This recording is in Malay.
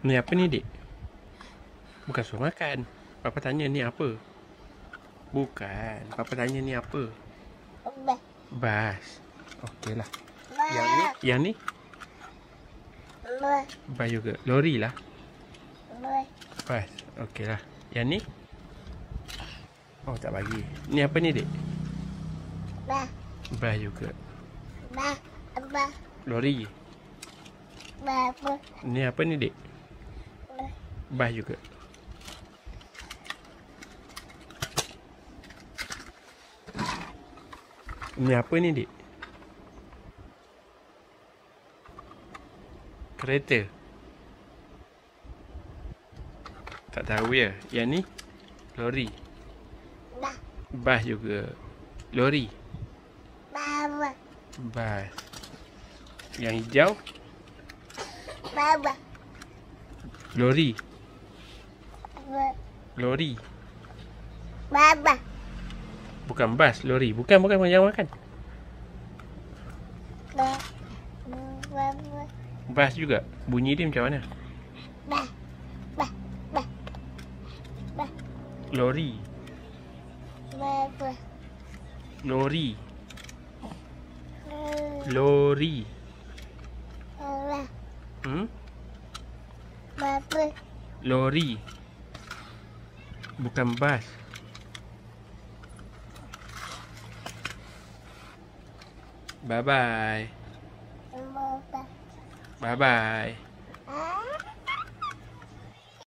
Ni apa ni, Dik? Bukan suruh makan. Papa tanya ni apa? Bukan. Papa tanya ni apa? Ba. Bas. Okey lah. Ba. Yang ni? Yang ni? Ba. Bas juga. Lori lah. Ba. Bas. Okey lah. Yang ni? Oh, tak bagi. Ni apa ni, Dik? Ba. Bas juga. Ba. Ba. Lori. Ba. Ba. Ni apa ni, Dik? Bas juga. Ni apa ni, Dik? Kereta. Tak tahu ya. Yang ni? Lori. Ba. Bas juga. Lori. Ba. Ba. Bas. Yang hijau? Ba. Ba. Lori. Lori. Ba. Ba. Bukan bas, lori. Bukan, bukan makan. Ba. Ba. Ba. Bas juga. Bunyi dia macam mana? Ba. Ba. Ba. Ba. Lori. Ba. Ba. Lori. Lori. Ba. Hmm? Ba. Ba. Lori. Bukan bas. Bye bye. Bye bye.